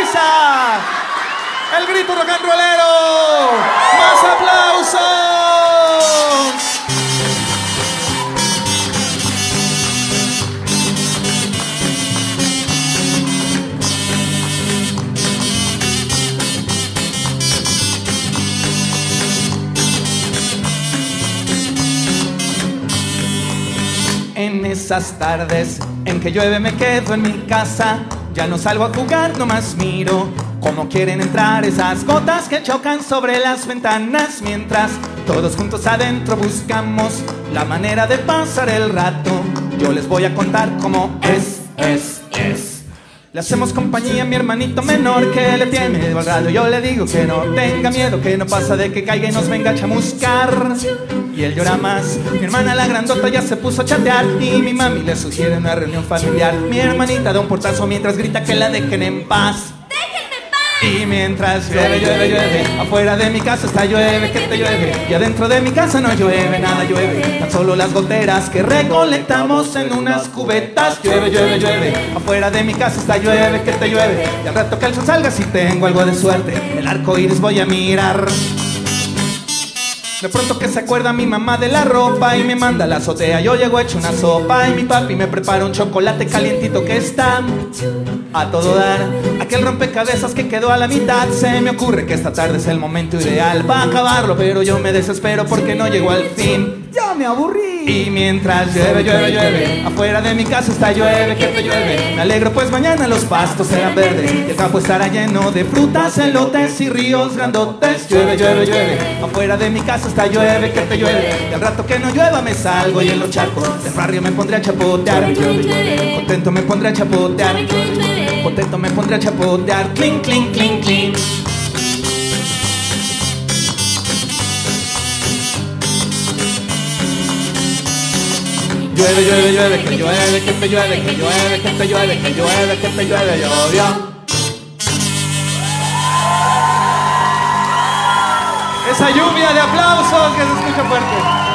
El grito rock. Más aplausos. En esas tardes en que llueve me quedo en mi casa. Ya no salgo a jugar, nomás miro cómo quieren entrar esas gotas que chocan sobre las ventanas. Mientras todos juntos adentro buscamos la manera de pasar el rato. Yo les voy a contar cómo es, es, es. Le hacemos compañía a mi hermanito menor que le tiene radio. Yo le digo que no tenga miedo, que no pasa de que caiga y nos venga a chamuscar. Y él llora más. Mi hermana la grandota ya se puso a chatear. Y mi mami le sugiere una reunión familiar. Mi hermanita da un portazo mientras grita que la dejen en paz. Y mientras llueve, llueve, llueve, afuera de mi casa está llueve, que te llueve, y adentro de mi casa no llueve, nada llueve, tan solo las goteras que recolectamos en unas cubetas. Llueve, llueve, llueve, afuera de mi casa está llueve, que te llueve, y al rato que el sol salga si tengo algo de suerte, el arco iris voy a mirar. De pronto que se acuerda mi mamá de la ropa y me manda a la azotea. Yo llego hecho una sopa y mi papi me prepara un chocolate calientito que está a todo dar. Aquel rompecabezas que quedó a la mitad. Se me ocurre que esta tarde es el momento ideal para acabarlo, pero yo me desespero porque no llegó al fin. Ya me aburrí. Y mientras llueve, llueve, llueve, afuera de mi casa está llueve, que te llueve. Me alegro pues mañana los pastos serán verdes y el campo estará lleno de frutas, elotes y ríos grandotes. Llueve, llueve, llueve, afuera de mi casa está llueve, que te llueve. Y al rato que no llueva me salgo y en los charcos del barrio me pondré a chapotear. Contento me pondré a chapotear. Contento me pondré a chapotear. Clink, clink, clink, clink. Llueve, llueve, llueve, que llueve, que te llueve, que llueve, que te llueve, que llueve, que te llueve, llovió. Esa lluvia de aplausos que se escucha fuerte.